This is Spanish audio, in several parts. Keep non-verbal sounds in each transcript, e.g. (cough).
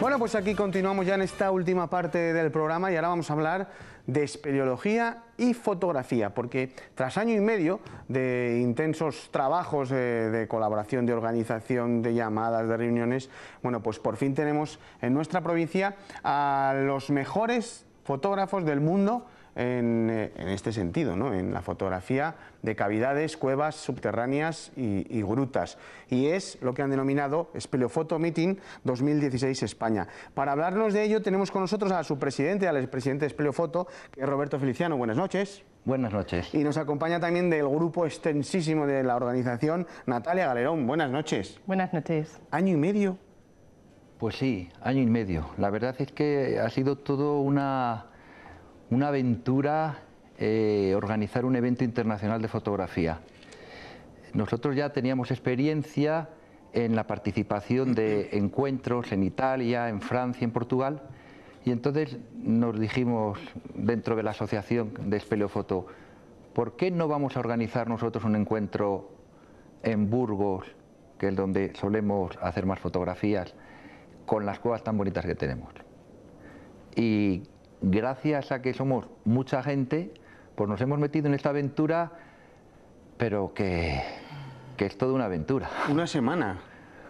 Bueno, pues aquí continuamos ya en esta última parte del programa y ahora vamos a hablar de espeleología y fotografía, porque tras año y medio de intensos trabajos de, de colaboración, de organización, de llamadas, de reuniones, bueno, pues por fin tenemos en nuestra provincia a los mejores fotógrafos del mundo en, eh, en este sentido, ¿no? en la fotografía de cavidades, cuevas subterráneas y, y grutas. Y es lo que han denominado Espeleofoto Meeting 2016 España. Para hablarnos de ello tenemos con nosotros a su presidente, al expresidente de Espeleofoto, que es Roberto Feliciano. Buenas noches. Buenas noches. Y nos acompaña también del grupo extensísimo de la organización, Natalia Galerón. Buenas noches. Buenas noches. Año y medio. Pues sí, año y medio. La verdad es que ha sido todo una, una aventura eh, organizar un evento internacional de fotografía. Nosotros ya teníamos experiencia en la participación de encuentros en Italia, en Francia, en Portugal, y entonces nos dijimos dentro de la asociación de Espeleofoto, ¿por qué no vamos a organizar nosotros un encuentro en Burgos, que es donde solemos hacer más fotografías, con las cuevas tan bonitas que tenemos? Y gracias a que somos mucha gente, pues nos hemos metido en esta aventura, pero que, que es toda una aventura. Una semana,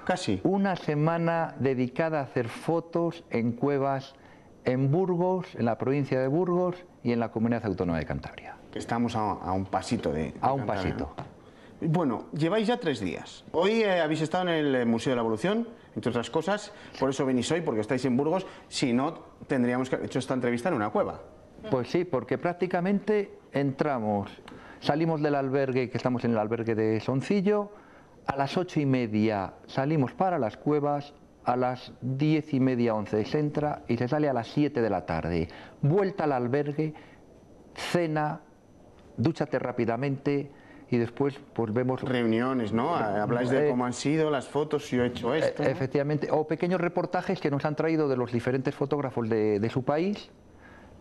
casi. Una semana dedicada a hacer fotos en cuevas en Burgos, en la provincia de Burgos y en la comunidad autónoma de Cantabria. Estamos a, a un pasito de... de A un Cantabria, pasito. ¿No? Bueno, lleváis ya tres días. Hoy eh, habéis estado en el eh, Museo de la Evolución, entre otras cosas, por eso venís hoy, porque estáis en Burgos. Si no, tendríamos que haber hecho esta entrevista en una cueva. Pues sí, porque prácticamente entramos, salimos del albergue, que estamos en el albergue de Soncillo, a las ocho y media salimos para las cuevas, a las diez y media, once se entra y se sale a las siete de la tarde. Vuelta al albergue, cena, dúchate rápidamente y después pues vemos... Reuniones, ¿no? Habláis de Eh, cómo han sido las fotos, yo he hecho esto. ¿no? Efectivamente, o pequeños reportajes que nos han traído de los diferentes fotógrafos de, de su país,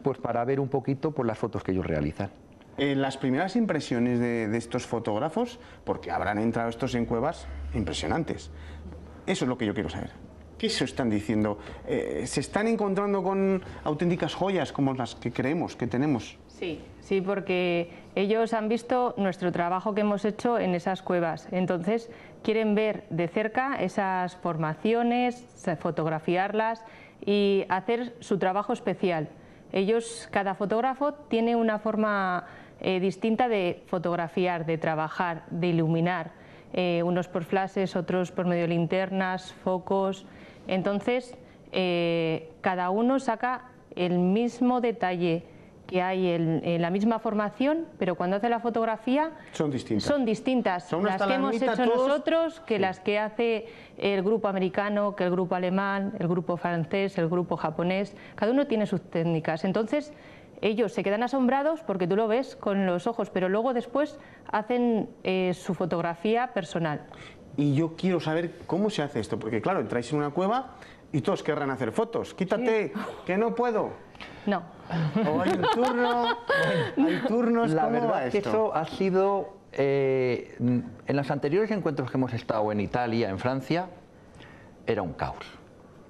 pues para ver un poquito pues, las fotos que ellos realizan. Eh, las primeras impresiones de, de estos fotógrafos, porque habrán entrado estos en cuevas impresionantes. Eso es lo que yo quiero saber. ¿Qué se están diciendo? Eh, ¿Se están encontrando con auténticas joyas como las que creemos que tenemos? Sí, sí, porque ellos han visto nuestro trabajo que hemos hecho en esas cuevas. Entonces, quieren ver de cerca esas formaciones, fotografiarlas y hacer su trabajo especial. Ellos, cada fotógrafo tiene una forma eh, distinta de fotografiar, de trabajar, de iluminar. Eh, unos por flashes, otros por medio de linternas, focos. Entonces, eh, cada uno saca el mismo detalle que hay en, en la misma formación, pero cuando hace la fotografía Son distintas. son distintas. Son las que hemos hecho todos. nosotros, que Sí. las que hace el grupo americano, que el grupo alemán, el grupo francés, el grupo japonés. Cada uno tiene sus técnicas. Entonces, ellos se quedan asombrados porque tú lo ves con los ojos, pero luego después hacen eh, su fotografía personal. Y yo quiero saber cómo se hace esto, porque claro, entráis en una cueva y todos querrán hacer fotos. Quítate, que no puedo. No. O hay un turno, hay turnos, La ¿cómo va verdad que esto? eso ha sido, eh, en los anteriores encuentros que hemos estado en Italia, en Francia, era un caos.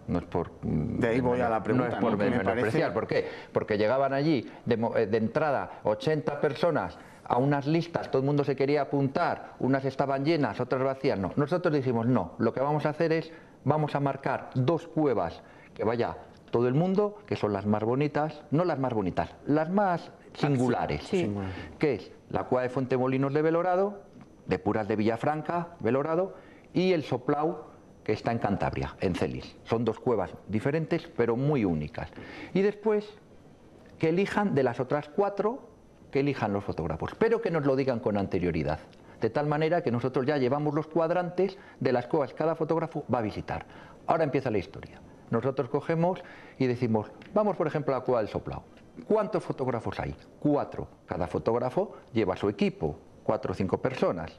No es por, De ahí voy a la pregunta, No es por ¿no? Que me menospreciar. parece- ¿Por qué? Porque llegaban allí de, eh, de entrada 80 personas a unas listas, todo el mundo se quería apuntar, unas estaban llenas, otras vacías. No, nosotros dijimos no, lo que vamos a hacer es, vamos a marcar dos cuevas que vaya todo el mundo, que son las más bonitas, no las más bonitas, las más singulares, Sí. que es la cueva de Fuentemolinos de Velorado, de Puras de Villafranca, Velorado, y el Soplau, que está en Cantabria, en Celis. Son dos cuevas diferentes, pero muy únicas. Y después, que elijan de las otras cuatro, que elijan los fotógrafos, pero que nos lo digan con anterioridad. De tal manera que nosotros ya llevamos los cuadrantes de las cuevas cada fotógrafo va a visitar. Ahora empieza la historia. Nosotros cogemos y decimos, vamos por ejemplo a la cueva del Soplao. ¿Cuántos fotógrafos hay? Cuatro. Cada fotógrafo lleva su equipo, cuatro o cinco personas.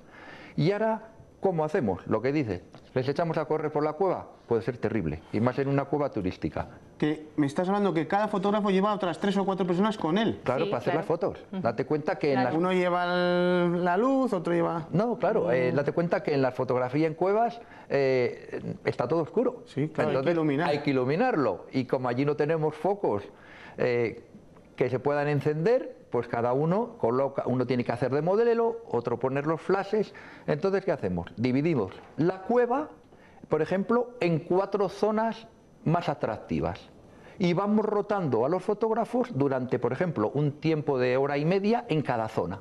Y ahora, ¿cómo hacemos? Lo que dice, ¿les echamos a correr por la cueva? Puede ser terrible, y más en una cueva turística. Que me estás hablando que cada fotógrafo lleva otras tres o cuatro personas con él. Claro, Sí, para hacer claro. las fotos. Date cuenta que en las Uno lleva el- la luz, otro lleva... No, claro, eh, date cuenta que en la fotografía en cuevas eh, está todo oscuro. Sí, claro, hay que iluminar. hay que iluminarlo. Y como allí no tenemos focos eh, que se puedan encender, pues cada uno coloca, uno tiene que hacer de modelo, otro poner los flashes. Entonces, ¿qué hacemos? Dividimos la cueva, por ejemplo, en cuatro zonas más atractivas. Y vamos rotando a los fotógrafos durante, por ejemplo, un tiempo de hora y media en cada zona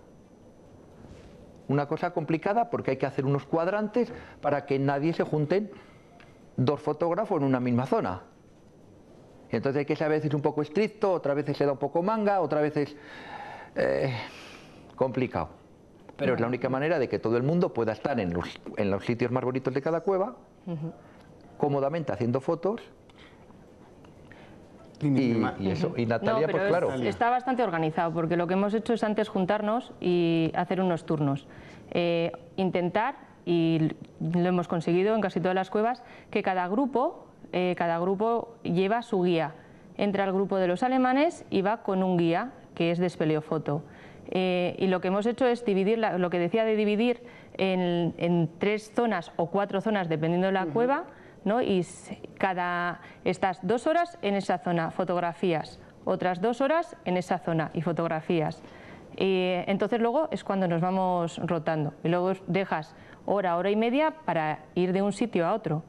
una cosa complicada porque hay que hacer unos cuadrantes para que nadie se junten dos fotógrafos en una misma zona. Entonces hay que ser a veces un poco estricto, otras veces se da un poco manga, otras veces eh, complicado. Pero es la única manera de que todo el mundo pueda estar en los, en los sitios más bonitos de cada cueva, cómodamente haciendo fotos y, eso. Y Natalia, pues es- claro. está bastante organizado porque lo que hemos hecho es antes juntarnos y hacer unos turnos. Eh, intentar, y lo hemos conseguido en casi todas las cuevas, que cada grupo, eh, cada grupo lleva su guía. Entra al grupo de los alemanes y va con un guía que es de espeleofoto. Eh, y lo que hemos hecho es dividir, la- lo que decía de dividir en, en tres zonas o cuatro zonas, dependiendo de la cueva, ¿no? y cada, estás dos horas en esa zona, fotografías, otras dos horas en esa zona y fotografías. Y entonces luego es cuando nos vamos rotando y luego dejas hora, hora y media para ir de un sitio a otro.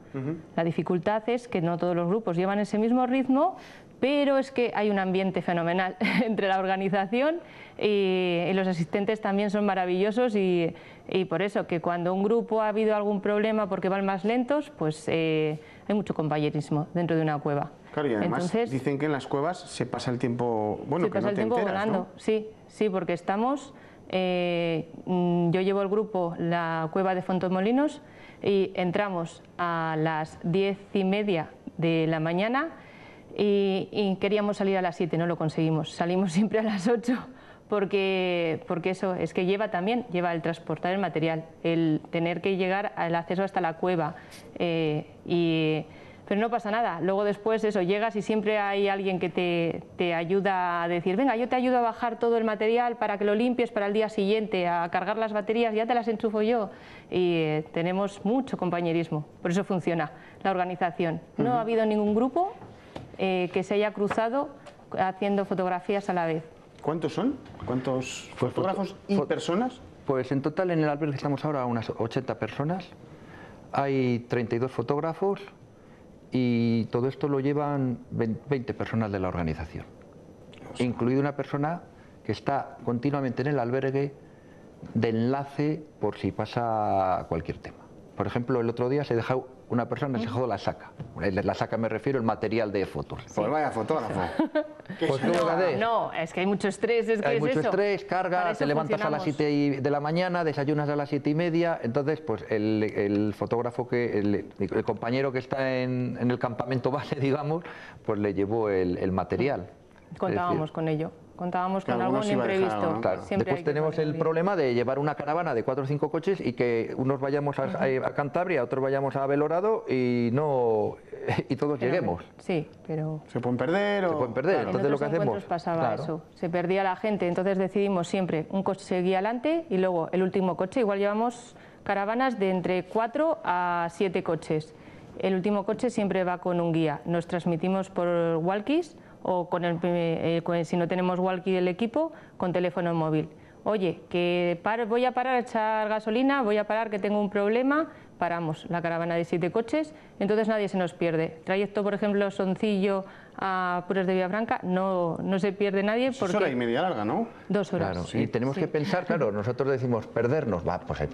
La dificultad es que no todos los grupos llevan ese mismo ritmo, pero es que hay un ambiente fenomenal (laughs) entre la organización y, y los asistentes también son maravillosos y, y por eso que cuando un grupo ha habido algún problema porque van más lentos, pues eh, hay mucho compañerismo dentro de una cueva. Claro, y además Entonces, dicen que en las cuevas se pasa el tiempo... Bueno, se que pasa no el te tiempo enteras, volando, ¿no? sí, sí, porque estamos, eh, mm, yo llevo el grupo La Cueva de Fontomolinos y entramos a las diez y media de la mañana y, y queríamos salir a las 7, no lo conseguimos, salimos (laughs) siempre a las 8 porque, porque eso es que lleva también, lleva el transportar el material, el tener que llegar al acceso hasta la cueva eh, y pero no pasa nada. Luego después eso, llegas y siempre hay alguien que te, te ayuda a decir, venga, yo te ayudo a bajar todo el material para que lo limpies para el día siguiente, a cargar las baterías, ya te las enchufo yo. Y eh, tenemos mucho compañerismo, por eso funciona la organización. No ha habido ningún grupo eh, que se haya cruzado haciendo fotografías a la vez. ¿Cuántos son? ¿Cuántos Pues fotógrafos foto- y fo- personas? Pues en total en el albergue estamos ahora unas 80 personas. Hay 32 fotógrafos y todo esto lo llevan 20 personas de la organización. Incluido una persona que está continuamente en el albergue de enlace por si pasa cualquier tema. Por ejemplo, el otro día se dejó una persona se dejó la saca. La saca me refiero el material de fotos. Pues vaya fotógrafo. (laughs) Pues que hacer. No, es que hay mucho estrés, es que Hay es mucho eso. estrés, carga, te levantas a las funcionamos. 7 y- de la mañana, desayunas a las 7 y media, entonces pues el, el fotógrafo, que el, el compañero que está en, en el campamento (laughs) base, digamos, pues le llevó el, el material. Contábamos decir, con ello, contábamos con Claro, algún dejar imprevisto. algo, ¿no? Claro. Después tenemos el problema de llevar una caravana de cuatro o cinco coches y que unos vayamos a, a- a Cantabria, otros vayamos a Belorado y no (laughs) y todos pero- lleguemos. Sí, pero ¿Se pueden perder o...? Se pueden perder. en Entonces lo otros que hacemos, pasaba claro. eso, se perdía la gente, entonces decidimos siempre un coche seguía adelante y luego el último coche, igual llevamos caravanas de entre 4 a 7 coches. El último coche siempre va con un guía, nos transmitimos por walkies o con el, eh, con- si no tenemos walkie del equipo, con teléfono móvil. Oye, que par- voy a parar a echar gasolina, voy a parar que tengo un problema, paramos la caravana de siete coches, entonces nadie se nos pierde. Trayecto, por ejemplo, Soncillo a Puros de Villafranca, no, no se pierde nadie Es porque... hora y media larga, ¿no? Dos horas. Claro, y tenemos que pensar, claro, (laughs) nosotros decimos perdernos, va, pues hay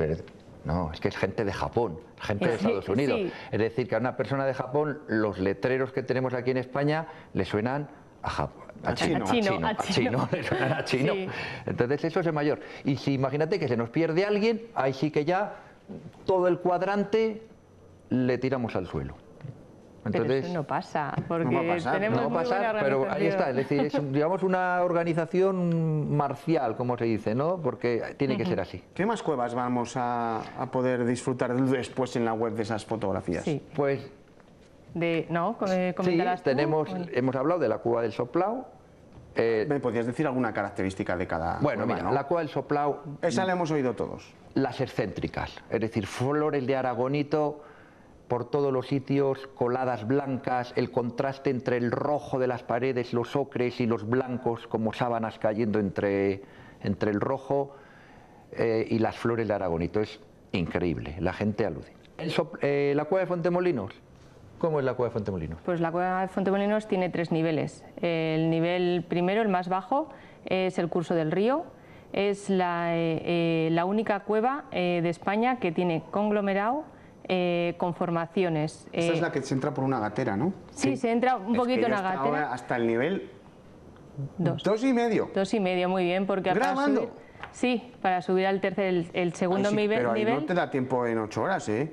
no, es que es gente de Japón, gente de (laughs) Estados Unidos. sí. Es decir, que a una persona de Japón los letreros que tenemos aquí en España le suenan a Japón. A chino. A chino, a a chino. chino, (laughs) le suenan a chino. Sí. Entonces eso es el mayor. Y si imagínate que se nos pierde alguien, ahí sí que ya todo el cuadrante le tiramos al suelo. Pero Entonces, eso no pasa, porque va a pasar, tenemos no va a muy buena pasar, pero ahí está, es decir, es digamos una organización marcial, como se dice, ¿no? Porque tiene que ser así. ¿Qué más cuevas vamos a, a poder disfrutar después en la web de esas fotografías? Sí. Pues de, ¿no? Sí, Comentarás tú, tenemos, hemos hablado de la cueva del soplao. eh, ¿Me podrías decir alguna característica de cada bueno, cueva, mira, no? la cueva del soplao Esa la hemos oído todos. las excéntricas, es decir, flores de aragonito por todos los sitios, coladas blancas, el contraste entre el rojo de las paredes, los ocres y los blancos como sábanas cayendo entre, entre el rojo eh, y las flores de aragonito. Es increíble, la gente sop- eh, la cueva de Fuentemolinos, ¿cómo es la cueva de Fuentemolinos? Pues la cueva de Fontemolinos tiene tres niveles. El nivel primero, el más bajo, es el curso del río. Es la, eh, única cueva de España que tiene conglomerado eh, con formaciones. Esta eh, es la que se entra por una gatera, ¿no? Sí, se entra un Es poquito en la gatera. hasta el nivel Dos. dos y medio. Dos y medio, muy bien, porque para ¿Grabando? subir- sí, para subir al tercer, el, el segundo Ay, sí, nivel. pero ahí nivel no te da tiempo en ocho horas, ¿eh?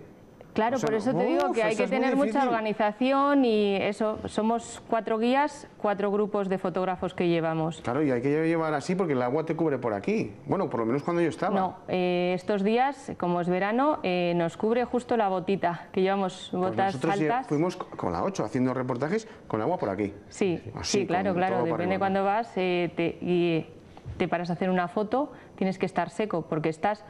Claro, O sea, por eso te digo uf, que hay que tener mucha organización y eso. Somos cuatro guías, cuatro grupos de fotógrafos que llevamos. Claro, y hay que llevar así porque el agua te cubre por aquí. Bueno, por lo menos cuando yo estaba. No, eh, estos días, como es verano, eh, nos cubre justo la botita, que llevamos Pues botas nosotros lle- altas. fuimos con la 8 haciendo reportajes con agua por aquí. Sí, Así, sí, claro, claro. Depende cuando vas eh, te- y te paras a hacer una foto, tienes que estar seco porque estás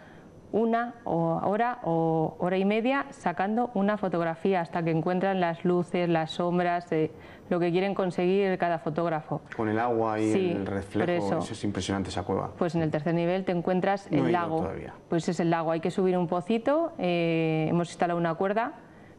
una hora o hora y media sacando una fotografía hasta que encuentran las luces, las sombras, eh, lo que quieren conseguir cada fotógrafo. Con el agua y Sí, el reflejo. eso. Eso es impresionante esa cueva. Pues en el tercer nivel te encuentras No el lago. todavía. Pues es el lago, hay que subir un pocito, eh, hemos instalado una cuerda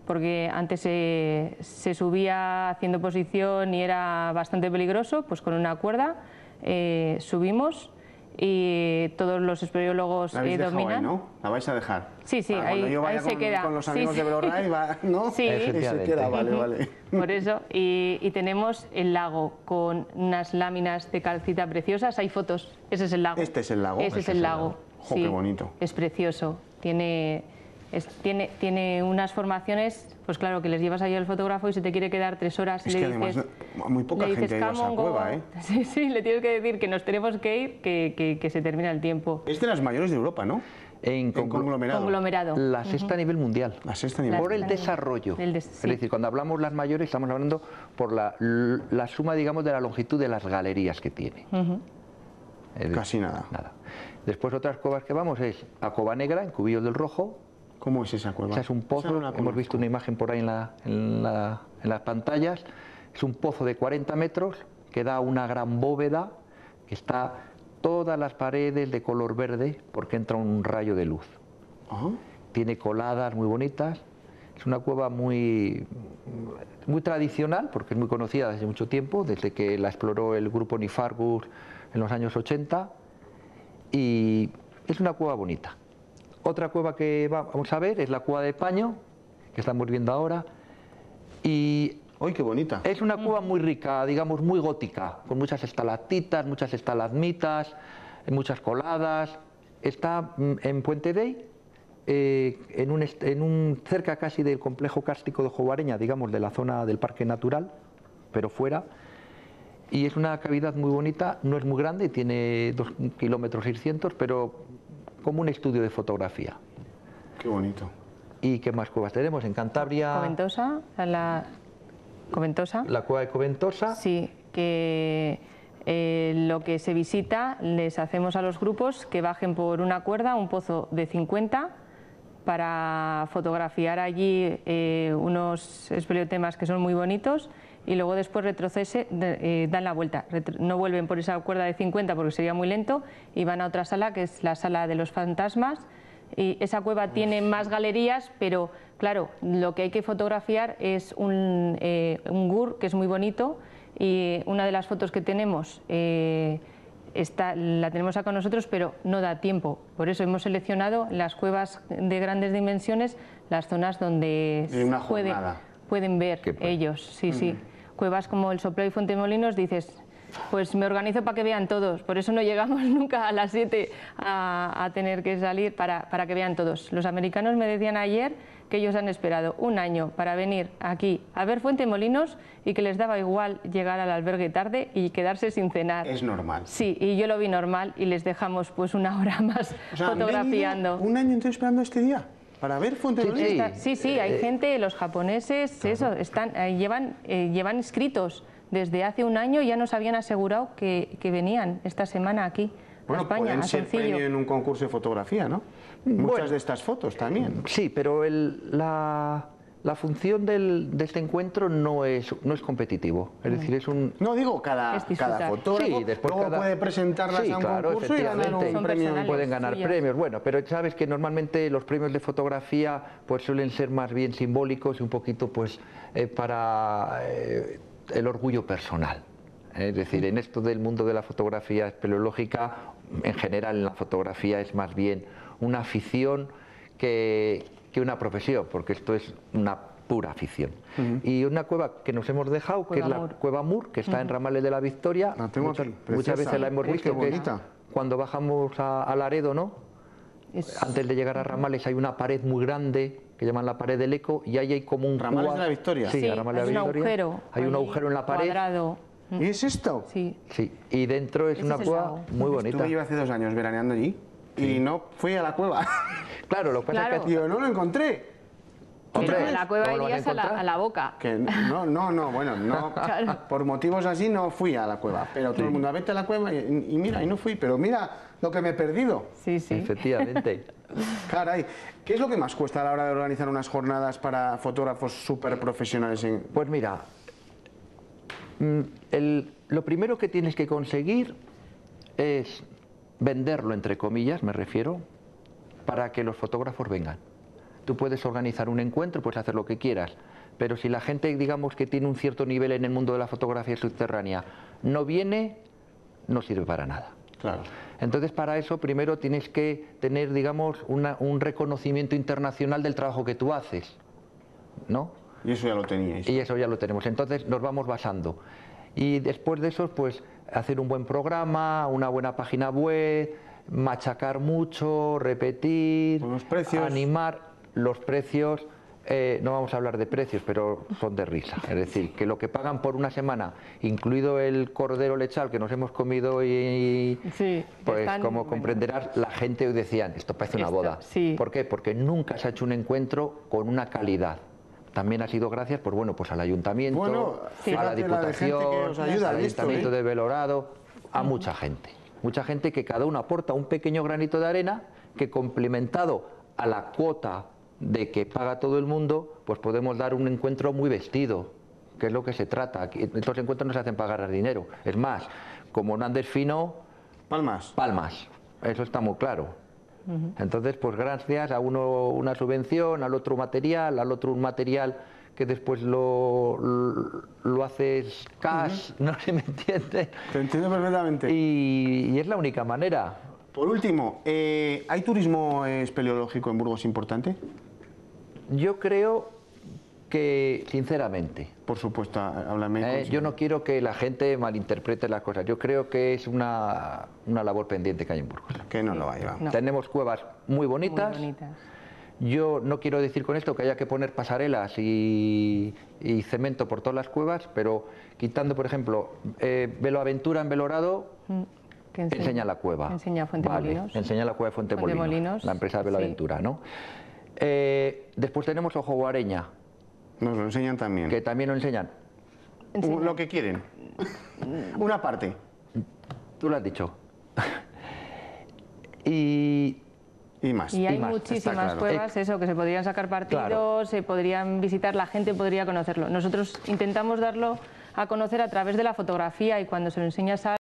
porque antes se, se subía haciendo posición y era bastante peligroso, pues con una cuerda eh, subimos y todos los espeleólogos La habéis eh, dominan. ahí, ¿no? La vais a dejar. Sí, sí, Para ahí- cuando yo vaya ahí se con, queda. con los Sí, amigos sí. de Velorraíz, va, (laughs) ¿no? Sí. Y se queda, vale, (laughs) vale. Por eso, y, y tenemos el lago con unas láminas de calcita preciosas. Hay fotos, ese es el lago. Este es el lago. Ese es el lago. Jo, qué bonito. Es precioso. Tiene, es- tiene, tiene unas formaciones, pues claro, que les llevas ahí al fotógrafo y se te quiere quedar tres horas. y Es le que además dices, no- muy poca le dices, gente ha ido a esa cueva, ¿eh? (laughs) Sí, sí, le tienes que decir que nos tenemos que ir, que, que- que se termina el tiempo. Es de las mayores de Europa, ¿no? En, En conglo- conglomerado. Conglomerado. la sexta a nivel mundial. La sexta nivel. Por el desarrollo. El des- Es sí. decir, cuando hablamos las mayores estamos hablando por la, la suma, digamos, de la longitud de las galerías que tiene. Casi nada. nada. Después otras cuevas que vamos es a Cova Negra, en Cubillos del Rojo. ¿Cómo es esa cueva? Esa es un pozo, no hemos visto una imagen por ahí en, la- en la- en las pantallas. Es un pozo de 40 metros que da una gran bóveda que está todas las paredes de color verde porque entra un rayo de luz. Ajá. tiene coladas muy bonitas. Es una cueva muy, muy tradicional, porque es muy conocida desde mucho tiempo, desde que la exploró el grupo Nifargus en los años 80. Y es una cueva bonita. Otra cueva que va- vamos a ver es la cueva de Paño, que estamos viendo ahora. Y ¡Ay, qué bonita! es una cueva muy rica, digamos, muy gótica, con muchas estalactitas, muchas estalagmitas, muchas coladas. Está mm, en Puente Dey, eh, en, un, est- en un cerca casi del complejo cárstico de Jovareña, digamos, de la zona del Parque Natural, pero fuera. Y es una cavidad muy bonita, no es muy grande, tiene 2 kilómetros 600, pero como un estudio de fotografía. ¡Qué bonito! ¿Y qué más cuevas tenemos? En Cantabria, Coventosa, la Coventosa. la cueva de Coventosa. Sí, que eh, lo que se visita les hacemos a los grupos que bajen por una cuerda, un pozo de 50, para fotografiar allí eh, unos espeleotemas que son muy bonitos y luego después retrocese, eh, dan la vuelta. No vuelven por esa cuerda de 50 porque sería muy lento y van a otra sala que es la sala de los fantasmas. Y esa cueva tiene más galerías, pero claro, lo que hay que fotografiar es un, eh, un gur que es muy bonito y una de las fotos que tenemos eh, está, la tenemos acá con nosotros, pero no da tiempo. Por eso hemos seleccionado las cuevas de grandes dimensiones, las zonas donde De una puede- jornada. pueden ver ellos. Sí, sí. Cuevas como el Sopló y Fuentemolinos, dices, pues me organizo para que vean todos. Por eso no llegamos (laughs) nunca a las 7 a, a tener que salir para, para que vean todos. Los americanos me decían ayer que ellos han esperado un año para venir aquí a ver Fuentemolinos y que les daba igual llegar al albergue tarde y quedarse sin cenar. Es normal. Sí, y yo lo vi normal y les dejamos pues una hora (laughs) más O sea, fotografiando. un año entero esperando este día. Para ver Fuente Sí, sí. Está- sí, sí, hay gente, los japoneses, eso, están, eh, llevan, eh, llevan escritos. Desde hace un año ya nos habían asegurado que, que venían esta semana aquí, a Bueno, España, pueden a ser premio en un concurso de fotografía, ¿no? Muchas Bueno. de estas fotos también. Sí, pero el- la, la función del- de este encuentro no es, no es competitivo. Es decir, es un, No digo cada, cada fotógrafo Sí, después luego cada- puede presentarlas Sí, a un claro, concurso y ganar un premio. pueden ganar suyas. premios. Bueno, pero sabes que normalmente los premios de fotografía pues suelen ser más bien simbólicos y un poquito pues eh, para eh, el orgullo personal. Es decir, en esto del mundo de la fotografía espeleológica, en general en la fotografía es más bien una afición que, que una profesión, porque esto es una pura afición. Y una cueva que nos hemos dejado, que Cueva es la Mur. Cueva Mur, que está en Ramales de la Victoria. La tengo muchas, aquí, muchas veces la hemos Uy, visto, que es cuando bajamos a, a Laredo, ¿no? Es- Antes de llegar a Ramales hay una pared muy grande que llaman la pared del eco y ahí hay como un Ramales cua- de la Victoria. Sí, sí, Ramales hay de un la Victoria. agujero. Hay un agujero en la pared. Cuadrado. ¿Y es esto? Sí. Sí, y dentro es Ese una es el cueva muy bonita. Estuve yo hace dos años veraneando allí y no fui a la cueva. (laughs) Claro, lo que pasa Claro. es que Digo, no lo encontré. A la cueva ¿cómo lo vas a irías a la, encontrar? a la boca. Que no, no, no, bueno, no. (laughs) Claro. Por motivos así no fui a la cueva. Pero todo el mundo, vete a la cueva y, y mira, y no fui. Pero mira lo que me he perdido. Sí, sí. Efectivamente. (laughs) Caray, ¿qué es lo que más cuesta a la hora de organizar unas jornadas para fotógrafos súper profesionales? En... Pues mira, mm, el- lo primero que tienes que conseguir es venderlo, entre comillas, me refiero, para que los fotógrafos vengan. Tú puedes organizar un encuentro, puedes hacer lo que quieras, pero si la gente, digamos, que tiene un cierto nivel en el mundo de la fotografía subterránea, no viene, no sirve para nada. Claro. Entonces, para eso, primero tienes que tener, digamos, una- un reconocimiento internacional del trabajo que tú haces, ¿no? Y eso ya lo teníais. Y eso ya lo tenemos. Entonces nos vamos basando. Y después de eso, pues hacer un buen programa, una buena página web, machacar mucho, repetir, Con los precios. animar los precios. eh, no vamos a hablar de precios, pero son de risa. Es decir, que lo que pagan por una semana, incluido el cordero lechal que nos hemos comido y, Sí, pues están- como bueno. comprenderás, la gente hoy decían, esto parece una Esto, boda. sí. ¿Por qué? Porque nunca se ha hecho un encuentro con una calidad. También ha sido gracias, pues bueno, pues al ayuntamiento, Bueno, a la diputación, ayuda, al listo, ayuntamiento ¿eh? de Belorado, a mucha gente. Mucha gente que cada uno aporta un pequeño granito de arena que complementado a la cuota de que paga todo el mundo, pues podemos dar un encuentro muy vestido, que es lo que se trata. Estos encuentros no se hacen pagar dinero. Es más, como andes fino, Palmas. palmas. Eso está muy claro. Entonces, pues gracias a uno una subvención, al otro material, al otro un material que después lo, lo, lo haces cash, no (laughs) se me entiende. Te entiendo perfectamente. Y, y es la única manera. Por último, eh, ¿hay turismo espeleológico en Burgos importante? Yo creo que, sinceramente, Por supuesto, á- háblame. eh, yo no quiero que la gente malinterprete las cosas. Yo creo que es una, una labor pendiente que hay en Burgos. Que no lo hay, vamos. No. Tenemos cuevas muy Muy bonitas. bonitas. Yo no quiero decir con esto que haya que poner pasarelas y, y cemento por todas las cuevas, pero quitando, por ejemplo, eh, Veloaventura en Velorado, Mm, que enseña la cueva. Enseña Fuente Vale, Molinos. Enseña la cueva de Fuente, Fuente Molinos, Molinos, la empresa de sí. Veloaventura, ¿no? Eh, después tenemos Ojo Guareña, Nos lo enseñan también. que también lo enseñan. Enseña. Lo que quieren. Una parte. Tú lo has dicho. (laughs) y Y más. Y hay más, muchísimas claro. cuevas, eso, que se podrían sacar partidos, Claro. se podrían visitar, la gente podría conocerlo. Nosotros intentamos darlo a conocer a través de la fotografía y cuando se lo enseñas a